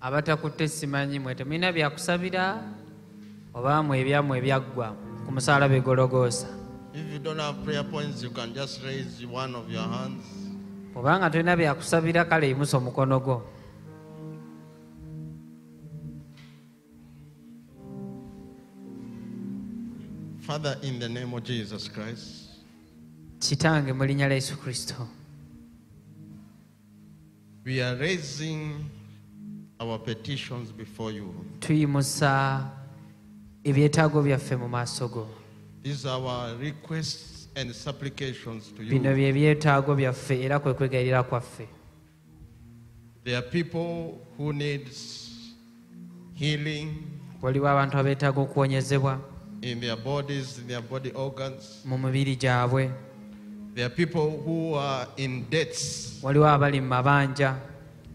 abatakutte simanyi mwe temulina byakusabira oba mu ebyammwe ebyaggwa ku musaala begologoosa If you don't have prayer points, you can just raise one of your hands. obanga tolina byakusabira kale yimusa omukono gwo. Father, in the name of Jesus Christ, kitange mu linnya lya yesu kristo. We are raising our petitions before you. tuyimusa ebyetaago byaffe mu maaso go These are our requests and supplications to bino you. bye byetaago byaffe era kwe kwegayirira kwaffe There are people who need healing waliwo abantu abeetaaga okuwonyezebwa in their bodies, in their body organs. mu mibiri gyabwe There are people who are in debts. waliwo abali mu mabanja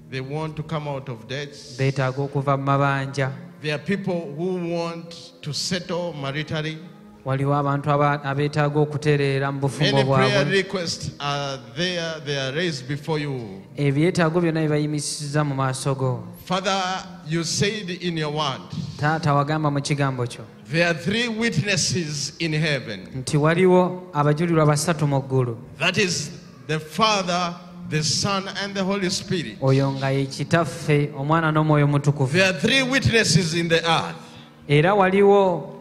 They want to come out of debts. beetaaga okuva mu mabanja There are people who want to settle maritally. waliwo abantu aba- abeetaaga okutereera mu bufumbo bwabwe requests are there, they are raised before you. ebyetaago byonna bibayimisiza mu maaso go Father, you said in your word, taata wagamba mu kigambo kyo there are three witnesses in heaven. nti waliwo abajulirwa basatu mu ggulu That is the Father, the Son, and the Holy Spirit. oyo nga ye kitaffe omwana n'omwoyo mutukuvu There are three witnesses in the earth. era waliwo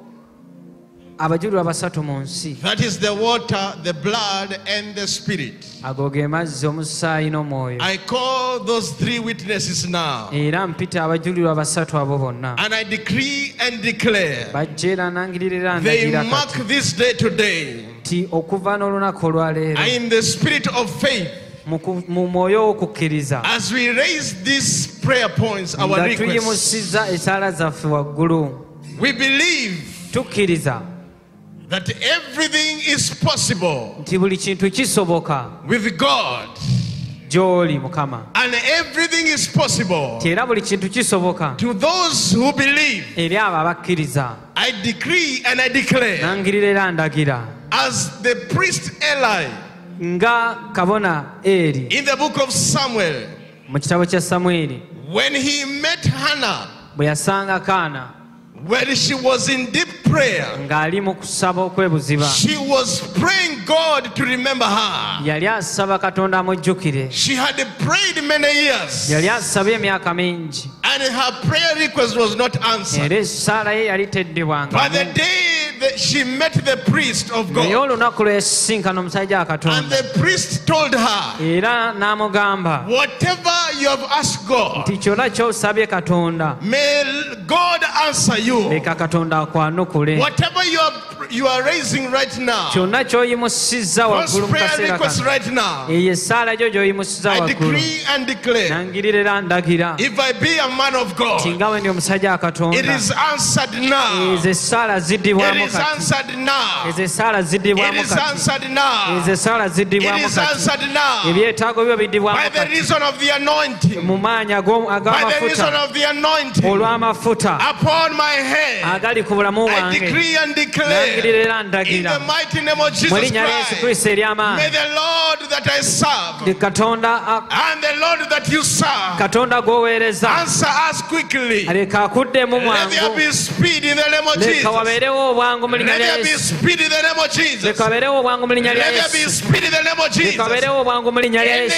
abajulirwa basatu mu nsi That is the water, the blood, and the spirit. ago ge mazzi omusaayi n'omwoyo I call those three witnesses now. era mpita abajulirwa basatu abo bonna And I decree and declare bajja era nangirira era they mark this day today okuva n'olunaku olwaleero in the spirit of faith mu mwoyo w'okukkiriza as we raise these prayer points, our nga requests. esaala zaffe waggulu. We believe tukkiriza that everything is possible nti buli kintu kisoboka with God, gy'oli mukama. And everything is possible nti era buli kintu kisoboka to those who believe. eri abo abakkiriza. I decree and I declare, nangirira era ndagira. as the priest Eli nga kabona eri in the book of Samuel, mu kitabo kya when he met Hannah, bwe yasanga kaana when she was in deep prayer, ng'ali mu kusaba okwebuziba she was praying God to remember her. yali asaba katonda amujjukire She had prayed many years, yali asabye emyaka mingi and her prayer request was not answered. era essaala ye yali teddebwanga By the day that she met the priest of naye God, olunaku lwesisinkana omusajja wa and the priest told her, era n'amugamba Whatever you have asked God, nti kyonna ky'osabye katonda may God answer you. leka katonda akwanukule. Whatever you are, you are raising right now, kyonna ky'oyimusizza waggulu mu prayer kaseera kano. right now, eyo essaala gyo gy'oyimusizza I waggulu. decree and declare, nangirira ndagira. if I be a man of God, nga we ndi omusajja wa it katonda answered now. ezo essaala It ziddibwamu is kati. answered now. ezo essaala It is kati. answered now. ezo essaala It is kati. answered now. ebyetaago byo By the reason of the anointing. mu maanyi ag'o- By the reason ag'amafuta of the anointing. Olw'amafuta. Upon my head. agali ku bulamu I decree and declare eddayangirira era ndagira. Mu linnya lya yesu kristo ery'amaani katonda gwoweereza leka akuddemu mwanguleka wabeerewo obwangu mu linnya lya wabeerewo obwangu mu linnya lya yesuleka wabeerewo obwangu mu linnya lya yesu.